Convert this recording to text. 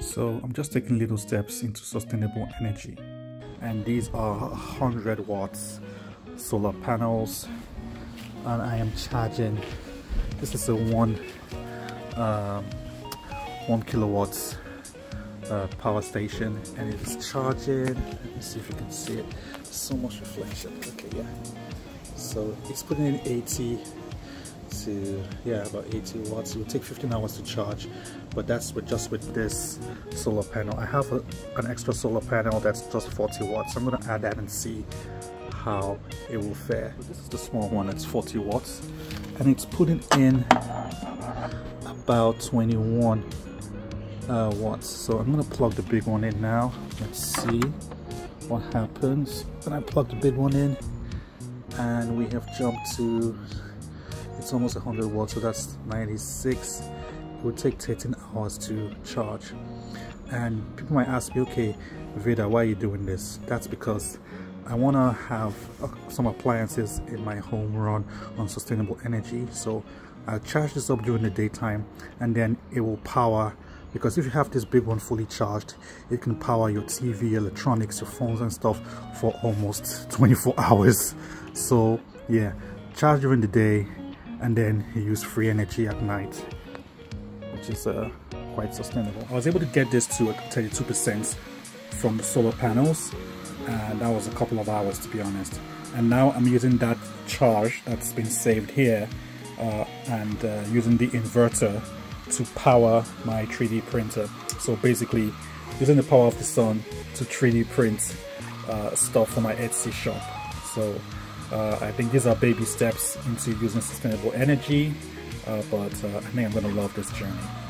So I'm just taking little steps into sustainable energy. And these are 100 watts solar panels. And I am charging this is a one um, one kilowatts uh, power station. And it is charging let me see if you can see it. So much reflection. Okay yeah. So it's putting in 80 to yeah about 80 watts. It will take 15 hours to charge but that's with just with this solar panel. I have a, an extra solar panel that's just 40 watts. I'm to add that and see how it will fare. This is the small one. That's 40 watts and it's putting in about 21 uh, watts. So i'm to plug the big one in now. Let's see what happens. When i plug the big one in? And we have jumped to it's almost 100 watts so that's 96 it would take 13 hours to charge. And people might ask me okay Vida why are you doing this? That's because I want to have uh, some appliances in my home run on sustainable energy. So I'll charge this up during the daytime and then it will power because if you have this big one fully charged it can power your TV electronics your phones and stuff for almost 24 hours. So yeah charge during the day and then you use free energy at night which is uh, quite sustainable. I was able to get this to 32% from the solar panels and that was a couple of hours to be honest. And now I'm using that charge that's been saved here uh, and uh, using the inverter to power my 3D printer. So basically using the power of the sun to 3D print uh, stuff for my Etsy shop. So uh, I think these are baby steps into using sustainable energy, uh, but uh, I think I'm going to love this journey.